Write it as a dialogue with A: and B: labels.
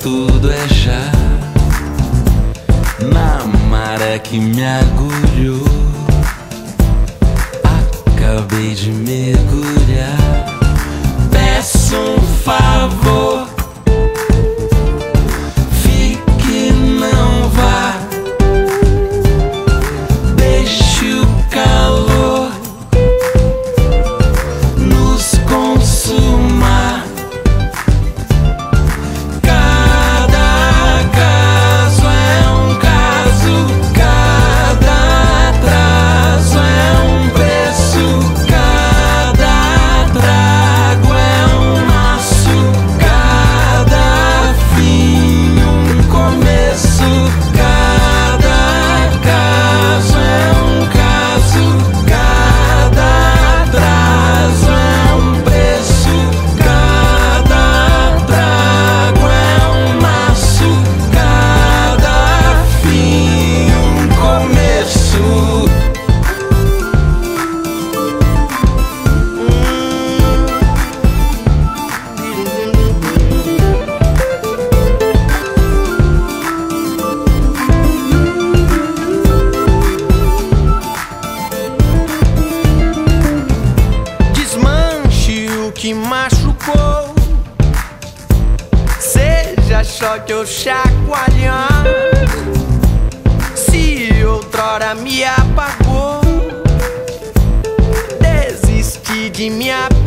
A: tudo é já. Na maré que me agulhou, acabei de mergulhar. Olha só eu chacoalhando. Se outrora me apagou Desisti de me apagar